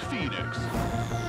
Phoenix.